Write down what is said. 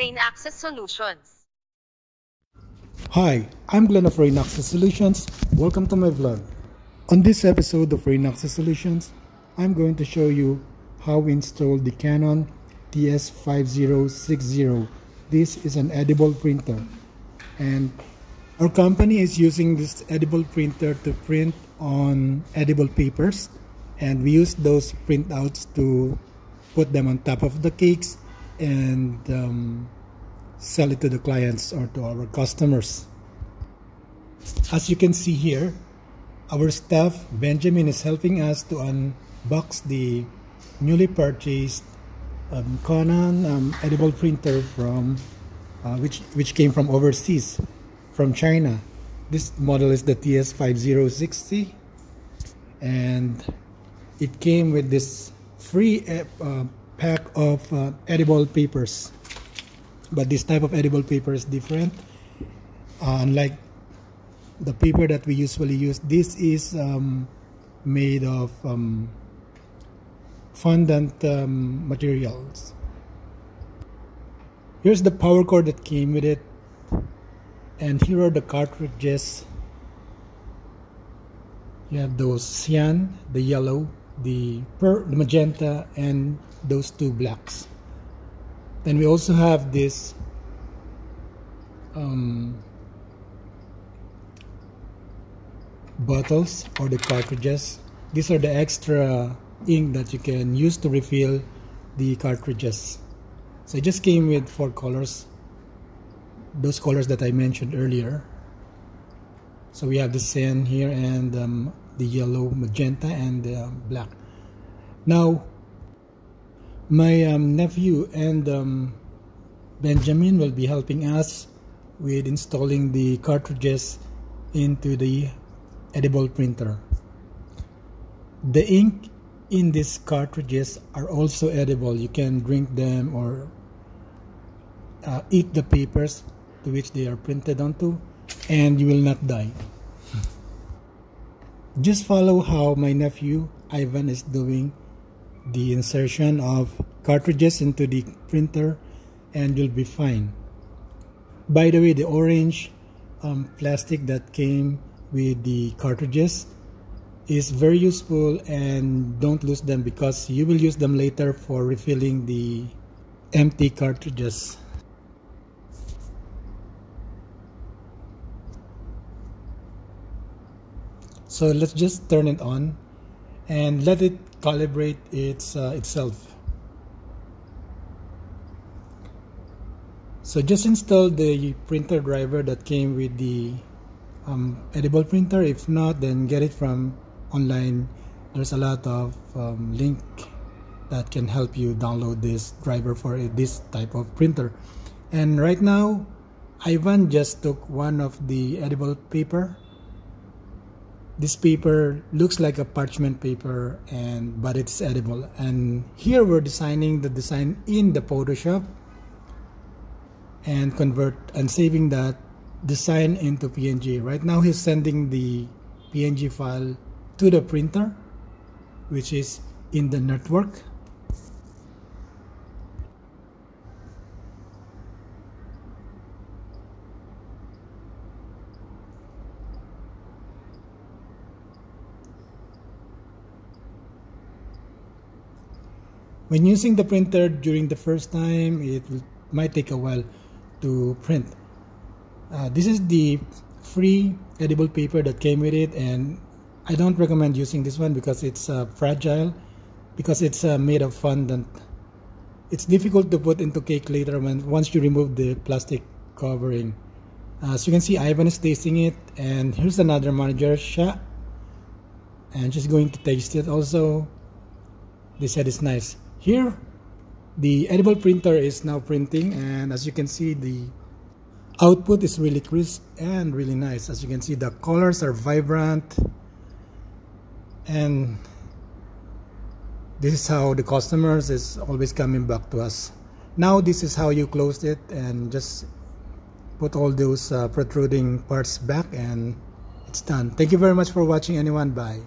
Reynaxis Solutions. Hi, I'm Glenn of Reynaxis Solutions. Welcome to my vlog. On this episode of Reynaxis Solutions, I'm going to show you how we install the Canon TS5060. This is an edible printer and our company is using this edible printer to print on edible papers and we use those printouts to put them on top of the cakes and um, sell it to the clients or to our customers. As you can see here, our staff Benjamin is helping us to unbox the newly purchased um, Canon um, edible printer from uh, which which came from overseas from China. This model is the TS5060 and it came with this free uh, pack of uh, edible papers. But this type of edible paper is different. Uh, unlike the paper that we usually use this is um, made of um, fondant um, materials. Here's the power cord that came with it. And here are the cartridges. You have those cyan the yellow the, per, the magenta and those two blacks. Then we also have this um, bottles or the cartridges. These are the extra ink that you can use to refill the cartridges. So it just came with four colors. Those colors that I mentioned earlier. So we have the cyan here and um, the yellow magenta and um, black. Now my um, nephew and um, Benjamin will be helping us with installing the cartridges into the edible printer. The ink in these cartridges are also edible. You can drink them or uh, eat the papers to which they are printed onto and you will not die. Just follow how my nephew Ivan is doing the insertion of cartridges into the printer and you'll be fine. By the way, the orange um, plastic that came with the cartridges is very useful and don't lose them because you will use them later for refilling the empty cartridges. So let's just turn it on and let it calibrate its uh, itself. So just install the printer driver that came with the um, edible printer. If not then get it from online. There's a lot of um, link that can help you download this driver for this type of printer. And right now Ivan just took one of the edible paper this paper looks like a parchment paper and but it's edible. And here we're designing the design in the Photoshop and convert and saving that design into PNG right now he's sending the PNG file to the printer which is in the network When using the printer during the first time, it might take a while to print. Uh, this is the free edible paper that came with it and I don't recommend using this one because it's uh, fragile because it's uh, made of fondant. It's difficult to put into cake later when once you remove the plastic covering. Uh, as you can see, Ivan is tasting it and here's another manager, Sha. And she's going to taste it also. They said it's nice. Here, the edible printer is now printing and as you can see the output is really crisp and really nice. As you can see the colors are vibrant and this is how the customers is always coming back to us. Now this is how you close it and just put all those uh, protruding parts back and it's done. Thank you very much for watching anyone. Bye.